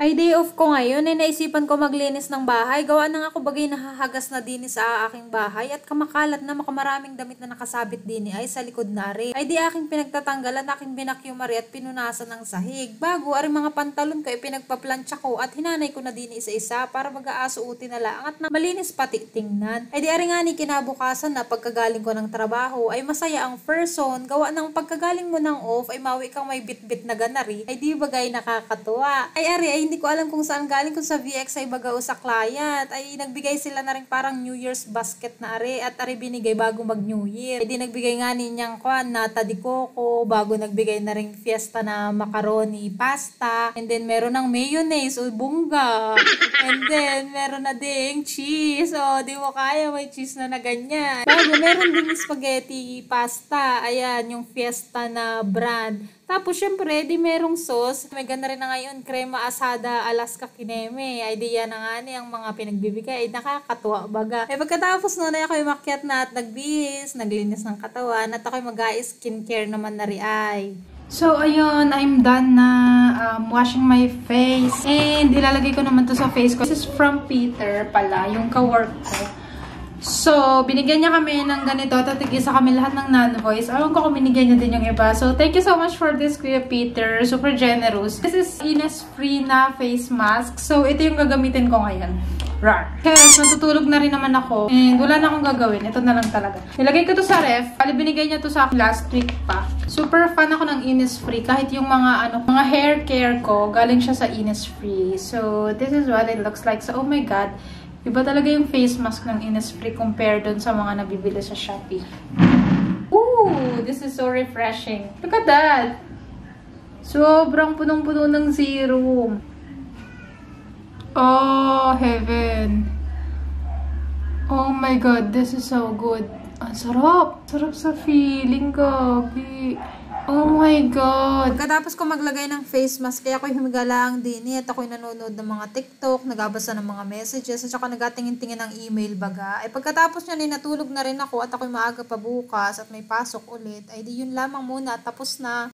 Ay day off ko ngayon ay naisipan ko maglinis ng bahay. Gawa nang ako bagay nahahagas na din sa aking bahay at kamakalat na makamaraming damit na nakasabit din ay sa likod na rin. Ay di aking pinagtatanggalan, aking binakyumari at pinunasan ng sahig. Bago ari mga pantalon ko ay pinagpaplansya ko at hinanay ko na din isa-isa para mag-aasuuti na lang at na malinis pati tingnan. Ay di ari nga ni kinabukasan na pagkagaling ko ng trabaho ay masaya ang person. Gawa ng pagkagaling mo ng off ay mawi kang may bit-bit na ganari. Ay di bagay nakakatuwa. Ay ari ay hindi ko alam kung saan galing kung sa VX ay bagao sa client. Ay nagbigay sila na rin parang New Year's basket na ari at ari binigay bago mag New Year. Ay di nagbigay nga ninyang kwan na tadikoko bago nagbigay na rin fiesta na macaroni pasta. And then meron ng mayonnaise o bungga. And then meron na ding cheese. O di mo kaya may cheese na na ganyan. Bago meron din spaghetti pasta. Ayan yung fiesta na brand. Tapos, syempre, di merong sauce. May ganda rin na ngayon, crema asada Alaska Kineme. Idea na nga ni ang mga pinagbibigay. Ay, nakakatuwa baga. Eh, pagkatapos nun ay ako'y makyat na at nagbihis, naglinis ng katawan, at ako'y mag-skincare naman na rin ay. So, ayun, I'm done na um, washing my face. And ilalagay ko naman to sa face ko. This is from Peter pala, yung ka-work ko. So, binigyan niya kami ng ganito. Tatigisa kami lahat ng non-voice. Alam ko kung binigyan niya din yung iba. So, thank you so much for this, Kuya Peter. Super generous. This is Innisfree na face mask. So, ito yung gagamitin ko ngayon. Rar. Kasi natutulog na rin naman ako. And wala na akong gagawin. Ito na lang talaga. Nilagay ko to sa ref. Bali, binigay niya to sa akin last week pa. Super fan ako ng Innisfree. Kahit yung mga ano, mga hair care ko, galing siya sa Innisfree. So, this is what it looks like. So, oh my God. Iba talaga yung face mask ng Innisfree compared dun sa mga nabibili sa Shopee. Ooh, this is so refreshing. Look at that. Sobrang punong-puno ng serum. Oh, heaven. Oh my God, this is so good. Ang sarap. Sarap sa feeling, gabi. Oh my God! Pagkatapos ko maglagay ng face mask, kaya ako'y humiga lang din. At ako'y nanonood ng mga TikTok, nagabasa ng mga messages, at saka nagatingin-tingin ng email baga. Ay pagkatapos niya, natulog na rin ako at ako'y maaga pa bukas at may pasok ulit. Ay di yun lamang muna, tapos na.